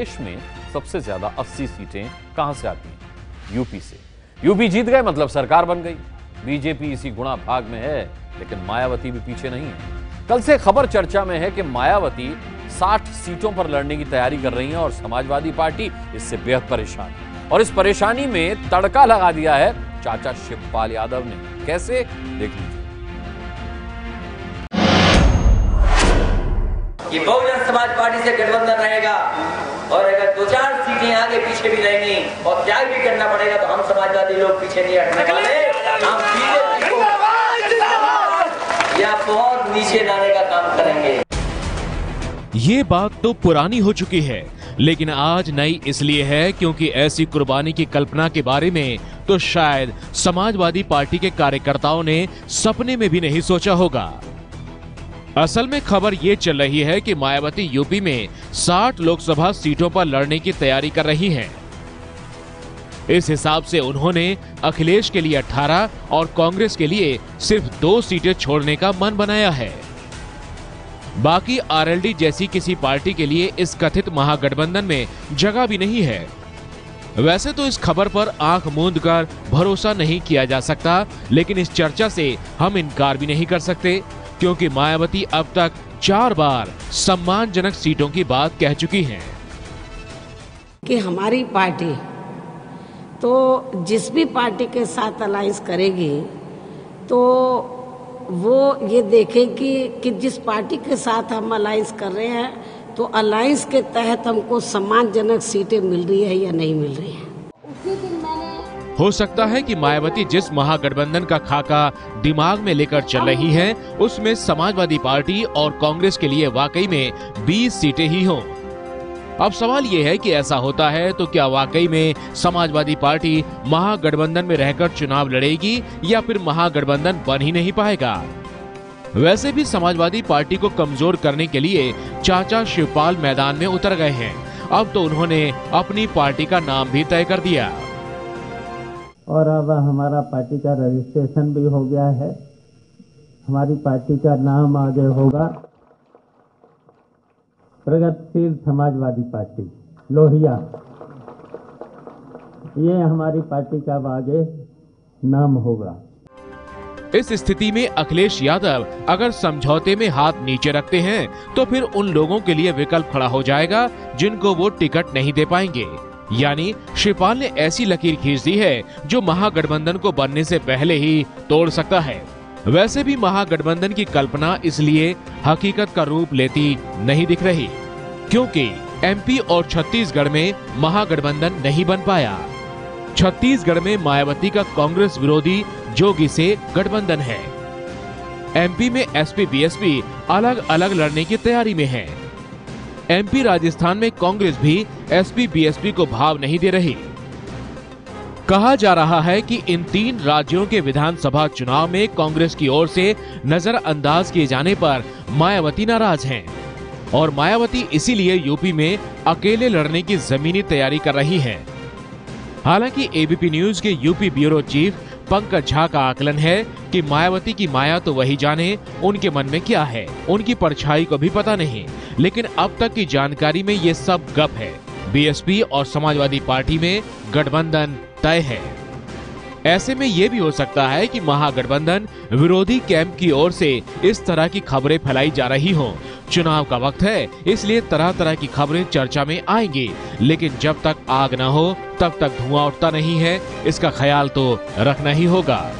देश में सबसे ज़्यादा 80 सीटें कहाँ से आती हैं? यूपी से। यूपी जीत गए मतलब सरकार बन गई। बीजेपी इसी गुणा भाग में है, लेकिन मायावती भी पीछे नहीं है। कल से खबर चर्चा में है कि मायावती 60 सीटों पर लड़ने की तैयारी कर रही हैं और समाजवादी पार्टी इससे बेहद परेशान है। और इस परेशानी में तड़का लगा दिया है चाचा शिवपाल यादव ने। कैसे? देख लीजिए। ये बहुजन समाज पार्टी से गठबंधन रहेगा। और अगर दो चार सीटें आगे पीछे भी रहेंगी और त्याग भी करना पड़ेगा तो हम समाजवादी लोग पीछे नहीं हटने वाले। हम बीजेपी को या बहुत नीचे लाने का काम करेंगे। ये बात तो पुरानी हो चुकी है लेकिन आज नई इसलिए है क्योंकि ऐसी कुर्बानी की कल्पना के बारे में तो शायद समाजवादी पार्टी के कार्यकर्ताओं ने सपने में भी नहीं सोचा होगा। असल में खबर ये चल रही है कि मायावती यूपी में 60 लोकसभा सीटों पर लड़ने की तैयारी कर रही हैं। इस हिसाब से उन्होंने अखिलेश के लिए 18 और कांग्रेस के लिए सिर्फ़ दो सीटें छोड़ने का मन बनाया है। बाकी आरएलडी जैसी किसी पार्टी के लिए इस कथित महागठबंधन में जगह भी नहीं है। वैसे तो इस खबर पर आँख मूंद कर भरोसा नहीं किया जा सकता, लेकिन इस चर्चा से हम इनकार भी नहीं कर सकते। क्योंकि मायावती अब तक चार बार सम्मानजनक सीटों की बात कह चुकी हैं। कि हमारी पार्टी तो जिस भी पार्टी के साथ अलायंस करेगी तो वो ये देखेगी कि जिस पार्टी के साथ हम अलायंस कर रहे हैं तो अलायंस के तहत हमको सम्मानजनक सीटें मिल रही है या नहीं मिल रही है। हो सकता है कि मायावती जिस महागठबंधन का खाका दिमाग में लेकर चल रही हैं, उसमें समाजवादी पार्टी और कांग्रेस के लिए वाकई में 20 सीटें ही हों। अब सवाल ये है कि ऐसा होता है तो क्या वाकई में समाजवादी पार्टी महागठबंधन में रहकर चुनाव लड़ेगी या फिर महागठबंधन बन ही नहीं पाएगा? वैसे भी समाजवादी पार्टी को कमज़ोर करने के लिए चाचा शिवपाल मैदान में उतर गए हैं। अब तो उन्होंने अपनी पार्टी का नाम भी तय कर दिया। और अब हमारा पार्टी का रजिस्ट्रेशन भी हो गया है। हमारी पार्टी का नाम आगे होगा प्रगतिशील समाजवादी पार्टी, लोहिया। ये हमारी पार्टी का आगे नाम होगा। इस स्थिति में अखिलेश यादव अगर समझौते में हाथ नीचे रखते हैं तो फिर उन लोगों के लिए विकल्प खड़ा हो जाएगा जिनको वो टिकट नहीं दे पाएँगे। यानी शिवपाल ने ऐसी लकीर खींच दी है जो महागठबंधन को बनने से पहले ही तोड़ सकता है। वैसे भी महागठबंधन की कल्पना इसलिए हकीकत का रूप लेती नहीं दिख रही, क्योंकि एमपी और छत्तीसगढ़ में महागठबंधन नहीं बन पाया। छत्तीसगढ़ में मायावती का कांग्रेस विरोधी जोगी से गठबंधन है। एमपी में एसपी बीएसपी अलग अलग लड़ने की तैयारी में है। एमपी राजस्थान में कांग्रेस भी एसपी, बीएसपी को भाव नहीं दे रही कहा जा रहा है कि इन तीन राज्यों के विधानसभा चुनाव में कांग्रेस की ओर से नजरअंदाज किए जाने पर मायावती नाराज़ हैं और मायावती इसीलिए यूपी में अकेले लड़ने की जमीनी तैयारी कर रही हैं। हालाँकि एबीपी न्यूज़ के UP bureau chief Pankaj Jha का आकलन है कि मायावती की माया तो वही जाने उनके मन में क्या है। उनकी परछाई को भी पता नहीं, लेकिन अब तक की जानकारी में ये सब गप है। बीएसपी और समाजवादी पार्टी में गठबंधन तय है। ऐसे में ये भी हो सकता है कि महागठबंधन विरोधी कैंप की ओर से इस तरह की खबरें फैलाई जा रही हों। चुनाव का वक्त है इसलिए तरह तरह की खबरें चर्चा में आएँगी। लेकिन जब तक आग न हो तब तक धुआँ उठता नहीं है इसका ख्याल तो रखना ही होगा।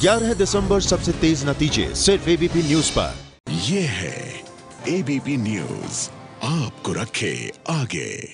11 दिसंबर सबसे तेज नतीजे सिर्फ़ एबीपी न्यूज़ पर। ये है एबीपी न्यूज़ आपको रखे आगे।